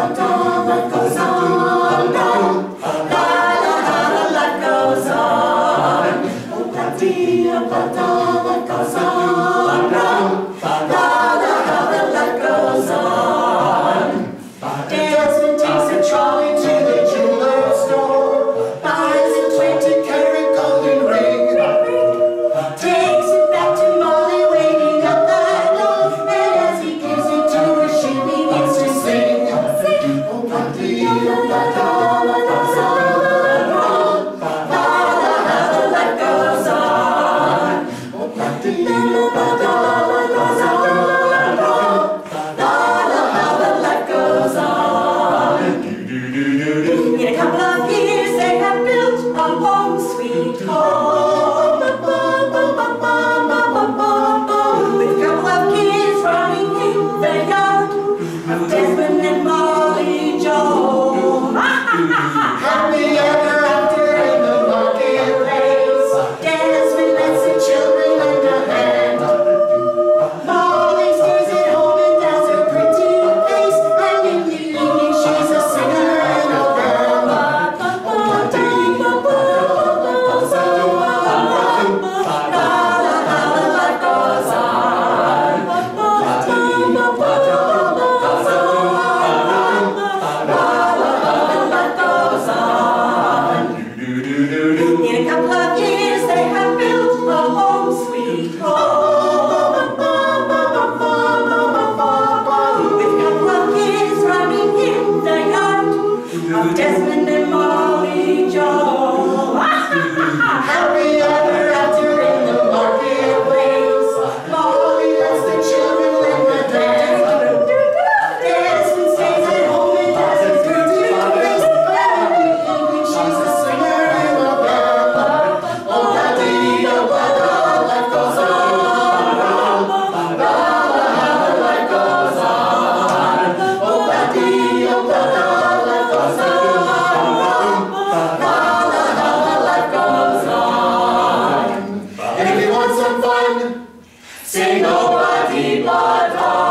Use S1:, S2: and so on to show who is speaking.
S1: Santa. Say nobody but us.